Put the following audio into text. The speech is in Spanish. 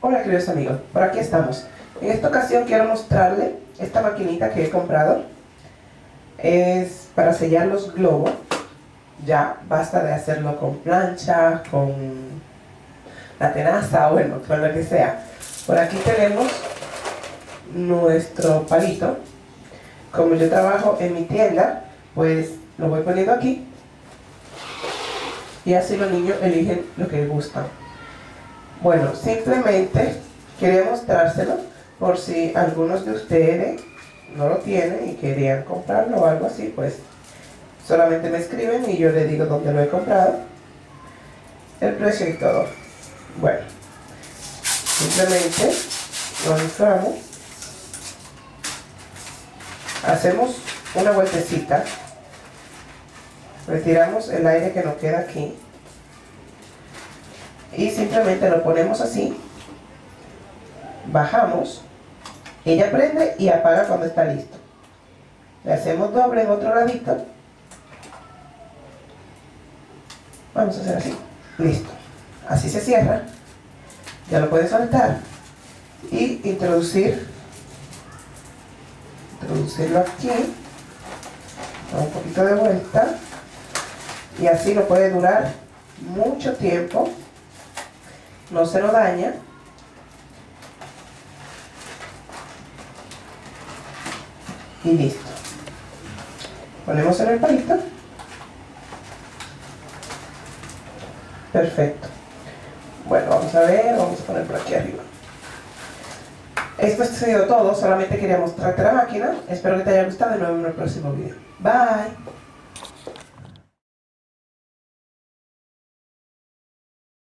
Hola queridos amigos, por aquí estamos. En esta ocasión quiero mostrarle esta maquinita que he comprado. Es para sellar los globos. Ya, basta de hacerlo con plancha, con la tenaza, bueno, con lo que sea. Por aquí tenemos nuestro palito. Como yo trabajo en mi tienda, pues lo voy poniendo aquí. Y así los niños eligen lo que les gusta. Bueno, simplemente quería mostrárselo por si algunos de ustedes no lo tienen y querían comprarlo o algo así, pues solamente me escriben y yo les digo dónde lo he comprado, el precio y todo. Bueno, simplemente lo inflamos, hacemos una vueltecita, retiramos el aire que nos queda aquí y simplemente lo ponemos así bajamos ella prende y apaga cuando está listo. Le hacemos doble en otro ladito. Vamos a hacer así. Listo. Así se cierra. Ya lo puedes soltar y introducir introducirlo aquí. Un poquito de vuelta. Y así lo puede durar mucho tiempo no se lo daña. Y listo. Ponemos en el palito. Perfecto. Bueno, vamos a ver, vamos a poner por aquí arriba. Esto ha sido todo, solamente quería mostrarte la máquina. Espero que te haya gustado y nos vemos en el próximo video. Bye.